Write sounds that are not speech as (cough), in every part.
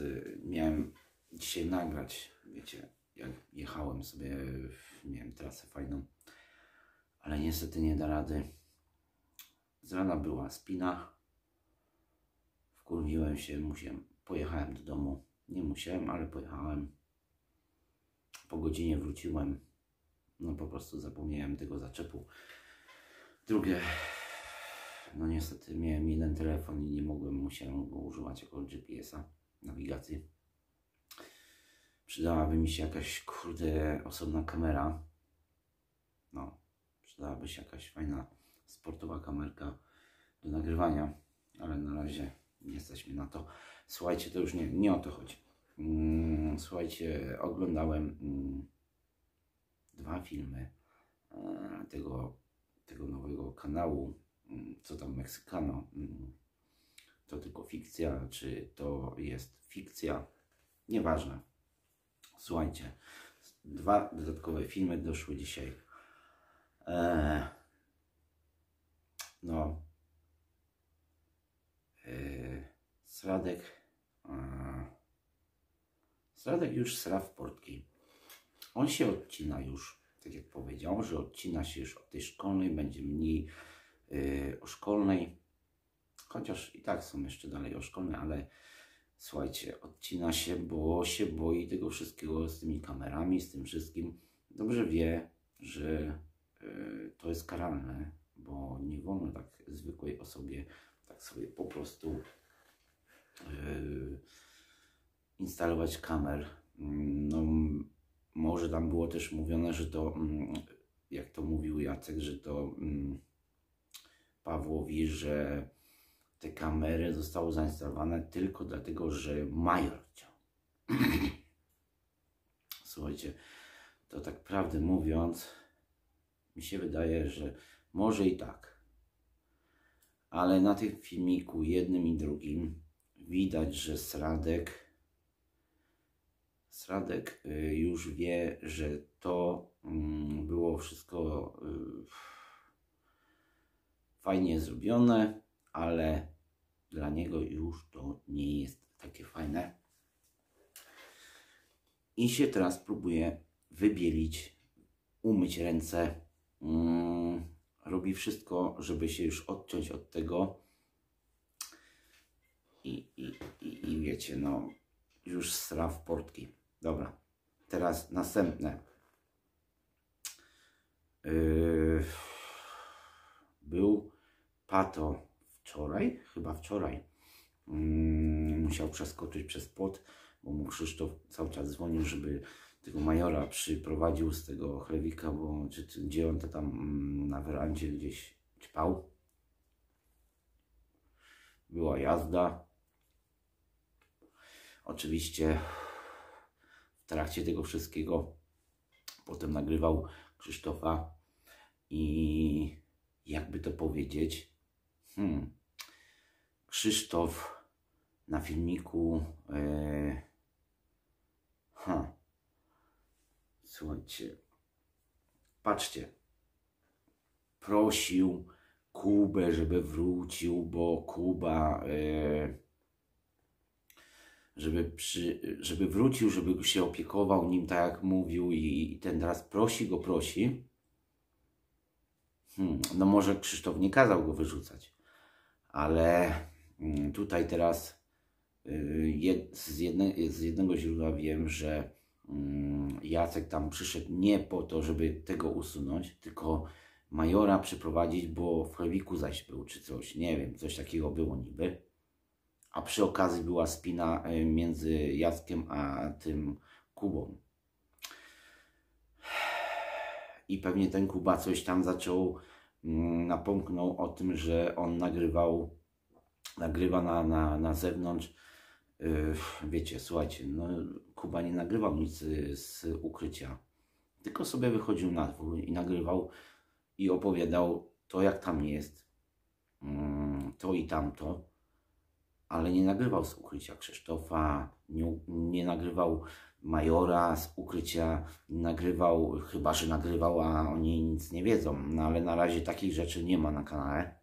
pracy. Miałem dzisiaj nagrać, wiecie, jak jechałem sobie, miałem trasę fajną, ale niestety nie da rady. Z rana była spina, wkurwiłem się, musiałem, pojechałem do domu. Nie musiałem, ale pojechałem. Po godzinie wróciłem. No po prostu zapomniałem tego zaczepu. Drugie, no niestety miałem jeden telefon i nie mogłem, musiałem go używać jako GPS-a, nawigacji. Przydałaby mi się jakaś, kurde, osobna kamera. No, przydałaby się jakaś fajna, sportowa kamerka do nagrywania, ale na razie nie jesteśmy na to. Słuchajcie, to już nie, nie o to chodzi. Mm, słuchajcie, oglądałem mm, dwa filmy e, tego, tego nowego kanału, mm, co tam Meksykano. To tylko fikcja, czy to jest fikcja, nieważne. Słuchajcie, dwa dodatkowe filmy doszły dzisiaj. E, no, e, Sradek, e, Sradek już sra w portki. On się odcina już, tak jak powiedział, że odcina się już od tej szkolnej, będzie mniej yy, o szkolnej. Chociaż i tak są jeszcze dalej o szkolnej, ale słuchajcie, odcina się, bo się boi tego wszystkiego z tymi kamerami, z tym wszystkim. Dobrze wie, że yy, to jest karalne, bo nie wolno tak zwykłej osobie tak sobie po prostu yy, instalować kamer. No, może tam było też mówione, że to, mm, jak to mówił Jacek, że to mm, Pawłowi, że te kamery zostały zainstalowane tylko dlatego, że major chciał. (clears throat) Słuchajcie, to tak prawdę mówiąc, mi się wydaje, że może i tak. Ale na tym filmiku, jednym i drugim, widać, że Sradek Sradek y, już wie, że to mm, było wszystko y, fajnie zrobione, ale dla niego już to nie jest takie fajne. I się teraz próbuje wybielić, umyć ręce. Mm, robi wszystko, żeby się już odciąć od tego. I, i, i, i wiecie, no, już sra w portki. Dobra, teraz następne. Yy, był Pato wczoraj, chyba wczoraj. Yy, musiał przeskoczyć przez płot, bo mu Krzysztof cały czas dzwonił, żeby tego majora przyprowadził z tego chlewika, bo czy, czy, gdzie on to tam mm, na werandzie gdzieś ćpał. Była jazda. Oczywiście trakcie tego wszystkiego potem nagrywał Krzysztofa i jakby to powiedzieć, hmm, Krzysztof na filmiku, e, ha, słuchajcie, patrzcie, prosił Kubę, żeby wrócił, bo Kuba e, żeby, przy, żeby wrócił, żeby się opiekował nim, tak jak mówił, i, i ten teraz prosi go, prosi. Hmm, no może Krzysztof nie kazał go wyrzucać, ale hmm, tutaj teraz y, z, jedne, z jednego źródła wiem, że hmm, Jacek tam przyszedł nie po to, żeby tego usunąć, tylko majora przyprowadzić, bo w chlewiku zaś był, czy coś, nie wiem, coś takiego było niby a przy okazji była spina e, między Jackiem a tym Kubą. I pewnie ten Kuba coś tam zaczął, mm, napomknął o tym, że on nagrywał, nagrywa na, na, na zewnątrz. E, wiecie, słuchajcie, no, Kuba nie nagrywał nic z ukrycia, tylko sobie wychodził na dwór i nagrywał i opowiadał to, jak tam jest, mm, to i tamto ale nie nagrywał z ukrycia Krzysztofa, nie, nie nagrywał Majora z ukrycia, nagrywał, chyba że nagrywał, a oni nic nie wiedzą. No ale na razie takich rzeczy nie ma na kanale.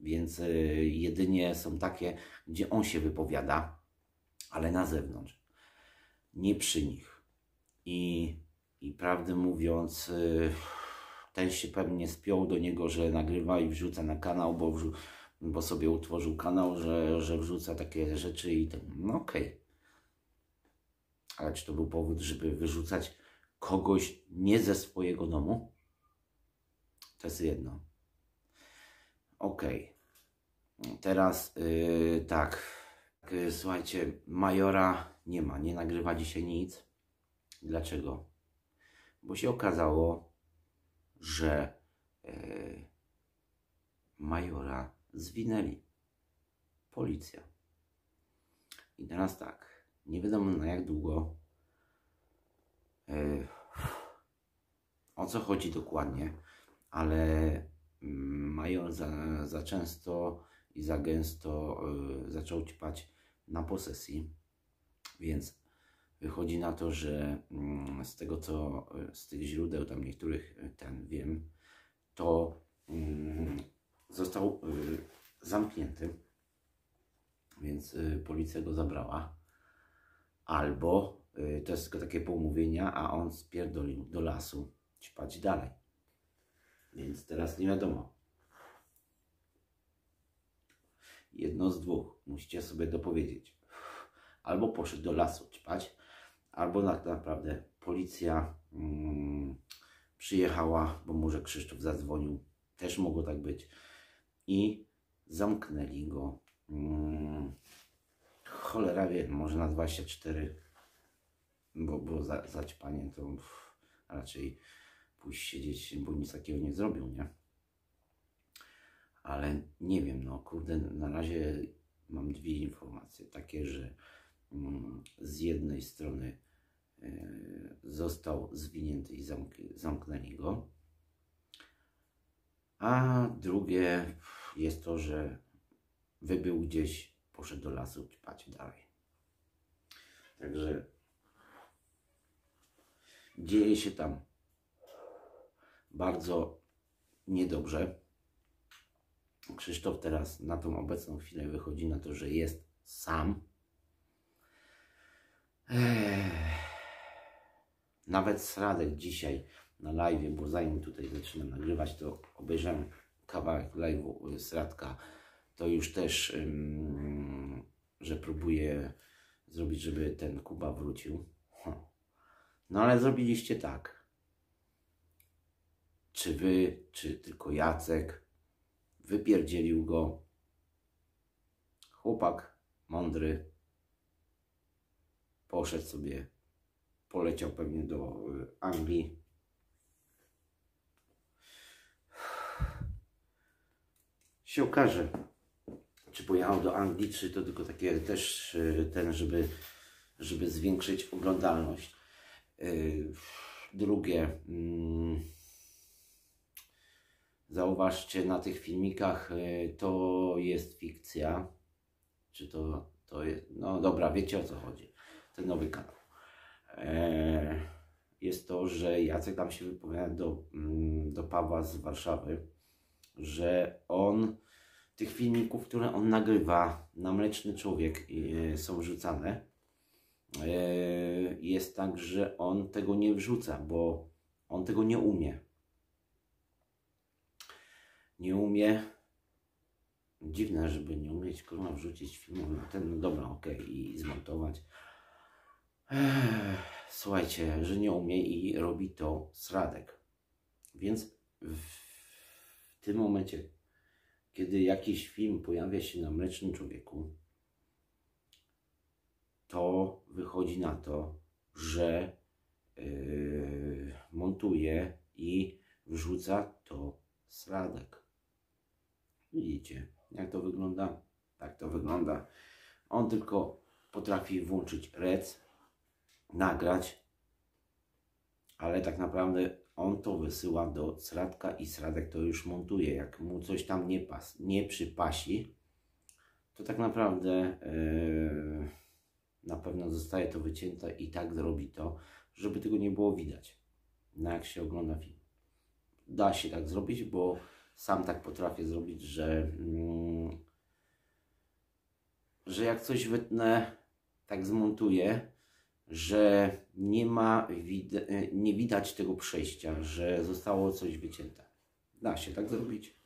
więc y, jedynie są takie, gdzie on się wypowiada, ale na zewnątrz, nie przy nich. I, i prawdę mówiąc, y, ten się pewnie spiął do niego, że nagrywa i wrzuca na kanał, bo, bo sobie utworzył kanał, że, że wrzuca takie rzeczy i to, no okej. Ale czy to był powód, żeby wyrzucać kogoś nie ze swojego domu? To jest jedno. Okej. Teraz yy, tak. Yy, słuchajcie, Majora nie ma, nie nagrywa dzisiaj nic. Dlaczego? Bo się okazało, że yy, Majora zwinęli. Policja. I teraz tak, nie wiadomo na jak długo. Yy, o co chodzi dokładnie, ale mm, major za, za często i za gęsto y, zaczął ćpać na posesji, więc wychodzi na to, że mm, z tego co z tych źródeł tam niektórych y, ten wiem, to mm, został zamknięty, więc policja go zabrała. Albo y, to jest tylko takie pomówienia, a on spierdolił do lasu ćpać dalej. Więc teraz nie wiadomo. Jedno z dwóch. Musicie sobie dopowiedzieć. Albo poszedł do lasu ćpać, albo tak naprawdę policja mm, przyjechała, bo może Krzysztof zadzwonił. Też mogło tak być. I zamknęli go. Mm, cholera wie, może na 24, bo, bo za, za ćpanie to raczej pójść siedzieć, bo nic takiego nie zrobił, nie? Ale nie wiem, no kurde, na razie mam dwie informacje. Takie, że mm, z jednej strony e, został zwinięty i zamk zamknęli go, a drugie jest to, że wybył gdzieś, poszedł do lasu ćpać dalej. Także dzieje się tam bardzo niedobrze. Krzysztof teraz na tą obecną chwilę wychodzi na to, że jest sam. Ech. Nawet Sradek dzisiaj na live, bo zanim tutaj zaczynam nagrywać, to obejrzałem kawałek live'u Sradka. To już też, że próbuje zrobić, żeby ten Kuba wrócił. No ale zrobiliście tak czy wy, czy tylko Jacek wypierdzielił go. Chłopak mądry poszedł sobie, poleciał pewnie do y, Anglii. Się okaże, pojechał do Anglii, czy to tylko takie też y, ten, żeby, żeby zwiększyć oglądalność. Y, Drugie, mm, zauważcie na tych filmikach, y, to jest fikcja. Czy to, to jest. No dobra, wiecie o co chodzi. Ten nowy kanał. E, Jest to, że Jacek tam się wypowiada do, mm, do Pawła z Warszawy, że on tych filmików, które on nagrywa na Mleczny Człowiek y, są wrzucane. E, Jest tak, że on tego nie wrzuca, bo on tego nie umie nie umie. Dziwne, żeby nie umieć kurwa wrzucić filmu ten, no dobra, okej, i zmontować. Słuchajcie, że nie umie i robi to Sradek. Więc w tym momencie, kiedy jakiś film pojawia się na Mlecznym Człowieku, to wychodzi na to, że yy, montuje i wrzuca to Sradek. Widzicie, jak to wygląda? Tak to wygląda. On tylko potrafi włączyć rec, nagrać, ale tak naprawdę on to wysyła do Sradka i Sradek to już montuje. Jak mu coś tam nie, pas, nie przypasi, to tak naprawdę yy, na pewno zostaje to wycięte i tak zrobi to, żeby tego nie było widać, na jak się ogląda film. Da się tak zrobić, bo sam tak potrafię zrobić, że, mm, że jak coś wytnę, tak zmontuję, że nie ma, nie widać tego przejścia, że zostało coś wycięte. Da się tak zrobić.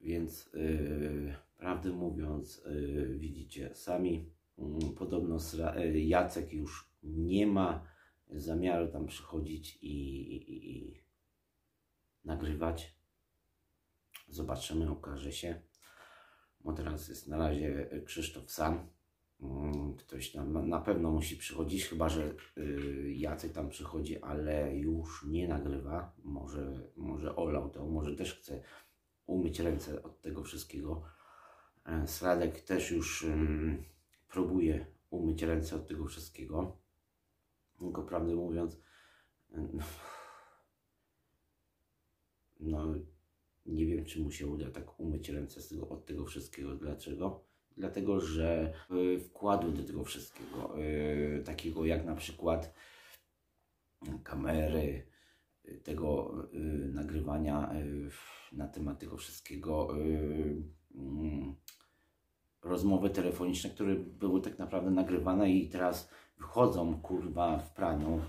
Więc yy, prawdę mówiąc, yy, widzicie sami, yy, podobno yy, Jacek już nie ma zamiaru tam przychodzić i, i, i nagrywać. Zobaczymy, okaże się. Bo teraz jest na razie Krzysztof sam. Mm, Ktoś tam na pewno musi przychodzić, chyba że y, Jacek tam przychodzi, ale już nie nagrywa. Może, może olał to, może też chce umyć ręce od tego wszystkiego. E, Sradek też już ym, próbuje umyć ręce od tego wszystkiego. Tylko prawdę mówiąc, ym, no nie wiem, czy mu się uda tak umyć ręce tego, od tego wszystkiego. Dlaczego? Dlatego, że y, wkładu do tego wszystkiego, y, takiego jak na przykład kamery, y, tego y, nagrywania na temat tego wszystkiego, mm, rozmowy telefoniczne, które były tak naprawdę nagrywane i teraz wychodzą kurwa w praniu.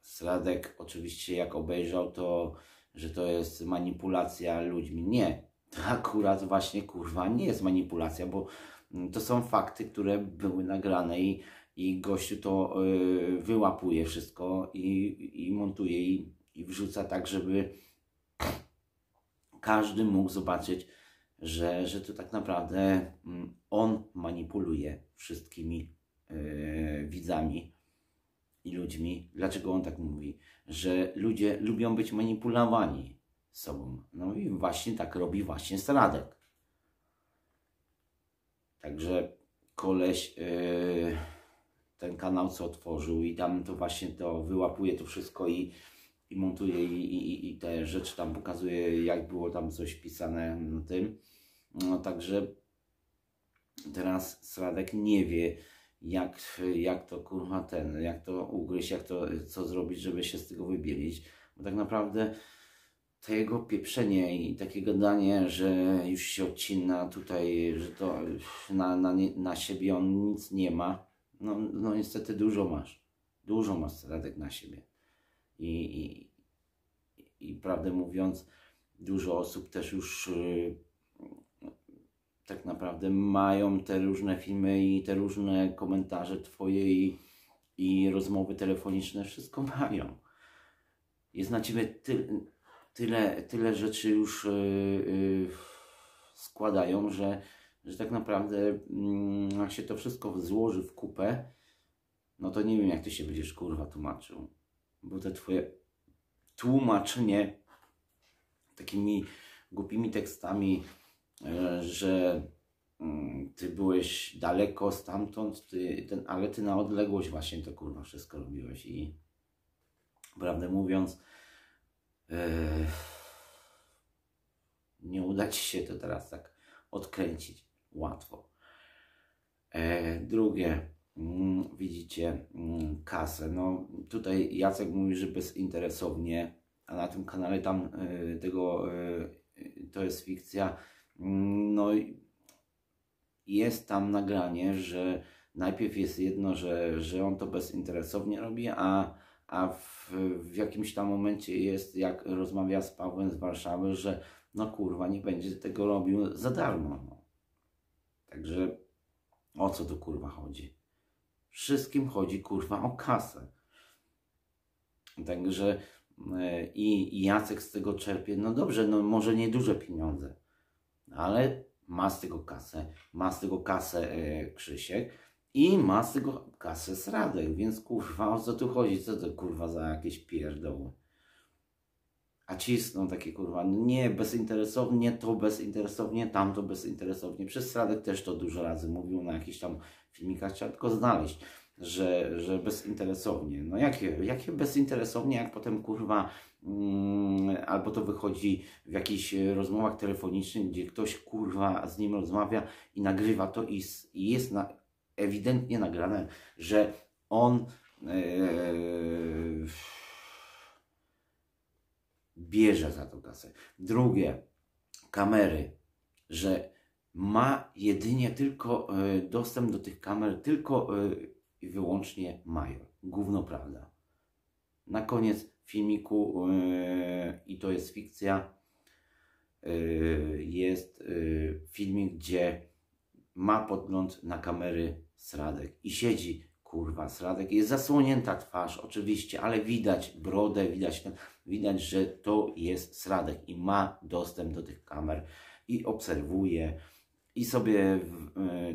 Sradek oczywiście jak obejrzał to, że to jest manipulacja ludźmi. Nie, to akurat właśnie kurwa nie jest manipulacja, bo mm, to są fakty, które były nagrane i, i gościu to yy, wyłapuje wszystko i, i montuje i, i wrzuca tak, żeby każdy mógł zobaczyć, że, że to tak naprawdę mm, on manipuluje wszystkimi yy, widzami i ludźmi. Dlaczego on tak mówi? Że ludzie lubią być manipulowani sobą. No i właśnie tak robi właśnie Stradek. Także koleś yy, ten kanał co otworzył i tam to właśnie to wyłapuje to wszystko i, i montuje i, i, i te rzeczy tam pokazuje jak było tam coś pisane na tym. No także teraz Stradek nie wie jak, jak to kurwa ten, jak to ugryźć, jak to, co zrobić, żeby się z tego wybielić. Bo tak naprawdę to jego pieprzenie i takie gadanie, że już się odcina tutaj, że to na, na, na siebie on nic nie ma, no, no niestety dużo masz. Dużo masz Radek na siebie. I, i, i prawdę mówiąc, dużo osób też już y, tak naprawdę mają te różne filmy i te różne komentarze twoje i, i rozmowy telefoniczne, wszystko mają. Jest na ciebie ty, tyle, tyle rzeczy już yy, yy, składają, że, że tak naprawdę mm, jak się to wszystko złoży w kupę, no to nie wiem jak ty się będziesz kurwa tłumaczył. Bo te twoje tłumaczenie takimi głupimi tekstami, że mm, ty byłeś daleko stamtąd, ty, ten, ale ty na odległość właśnie to kurwa wszystko robiłeś i prawdę mówiąc e, nie uda ci się to teraz tak odkręcić łatwo. E, drugie, mm, widzicie, mm, kasę. No tutaj Jacek mówi, że bezinteresownie, a na tym kanale tam e, tego, e, to jest fikcja. No i jest tam nagranie, że najpierw jest jedno, że, że on to bezinteresownie robi, a, a w, w jakimś tam momencie jest, jak rozmawia z Pawłem z Warszawy, że no kurwa, nie będzie tego robił za darmo. No. Także o co tu kurwa chodzi? Wszystkim chodzi kurwa o kasę. Także e, i, i Jacek z tego czerpie, no dobrze, no może nie duże pieniądze, ale ma z tego kasę, ma z tego kasę e, Krzysiek i ma z tego kasę Sradek, więc kurwa o co tu chodzi? Co to kurwa za jakieś pierdoły? A cisną takie kurwa, nie, bezinteresownie, to bezinteresownie, tamto bezinteresownie. Przez Sradek też to dużo razy mówił na jakichś tam filmikach, trzeba tylko znaleźć, że, że bezinteresownie. No jakie, jakie bezinteresownie, jak potem kurwa, albo to wychodzi w jakichś e, rozmowach telefonicznych, gdzie ktoś kurwa z nim rozmawia i nagrywa to i, jest na, ewidentnie nagrane, że on e, bierze za to kasę. Drugie, kamery, że ma jedynie tylko e, dostęp do tych kamer tylko i wyłącznie major. Gówno prawda. Na koniec filmiku, e, i to jest fikcja, e, jest e, filmik, gdzie ma podgląd na kamery Sradek i siedzi, kurwa, Sradek, jest zasłonięta twarz oczywiście, ale widać brodę, widać, widać, że to jest Sradek i ma dostęp do tych kamer i obserwuje i sobie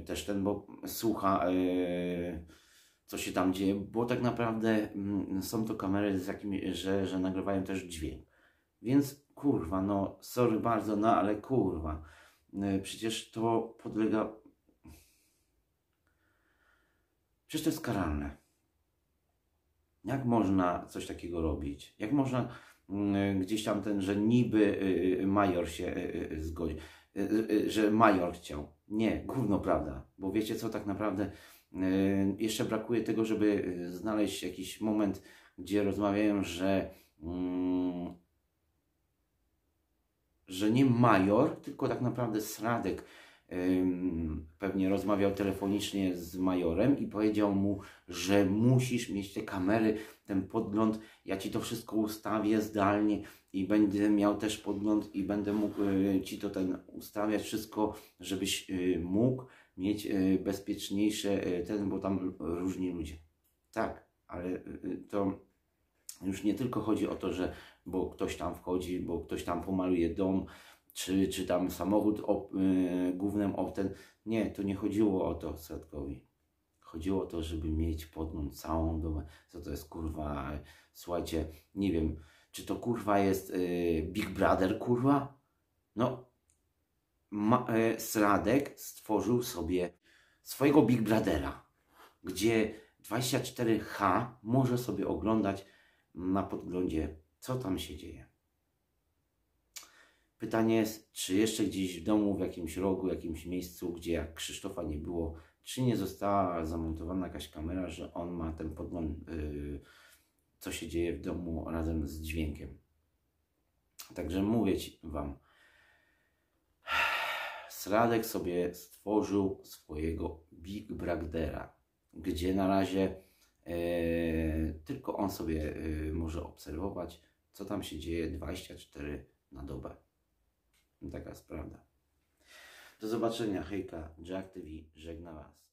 też ten, bo słucha co się tam dzieje, bo tak naprawdę mm, są to kamery, z jakimi, że, że nagrywają też dźwięk. Więc kurwa, no sorry bardzo, no ale kurwa, e, przecież to podlega Przecież to jest karalne. Jak można coś takiego robić? Jak można mm, gdzieś tam ten, że niby y, y, major się y, zgodzi, że major chciał. Nie, gówno prawda. Bo wiecie co, tak naprawdę jeszcze brakuje tego, żeby y, znaleźć jakiś moment, gdzie rozmawiają, że mm, że nie major, tylko tak naprawdę Sradek ym, pewnie rozmawiał telefonicznie z majorem i powiedział mu, że musisz mieć te kamery, ten podgląd, ja ci to wszystko ustawię zdalnie i będę miał też podgląd i będę mógł ci to ten ustawiać wszystko, żebyś mógł mieć y, bezpieczniejsze y, ten, bo tam różni ludzie. Tak, ale y, to już nie tylko chodzi o to, że bo ktoś tam wchodzi, bo ktoś tam pomaluje dom, czy, czy tam samochód głównym o ten. Nie, to nie chodziło o to Sadkowi. Chodziło o to, żeby mieć podgląd całą dobę. Co to jest kurwa? Słuchajcie, nie wiem, czy to kurwa jest Big Brother, kurwa? No, ma, y, Sradek stworzył sobie swojego Big Brothera, gdzie 24H może sobie oglądać na podglądzie, co tam się dzieje. Pytanie jest, czy jeszcze gdzieś w domu, w jakimś rogu, jakimś miejscu, gdzie jak Krzysztofa nie było, czy nie została zamontowana jakaś kamera, że on ma ten podgląd, yy, co się dzieje w domu razem z dźwiękiem. Także mówię ci wam, Sradek sobie stworzył swojego Big Brothera, gdzie na razie e, tylko on sobie e, może obserwować, co tam się dzieje 24 na dobę. Taka jest prawda. Do zobaczenia, hejka, Jack TV żegna Was.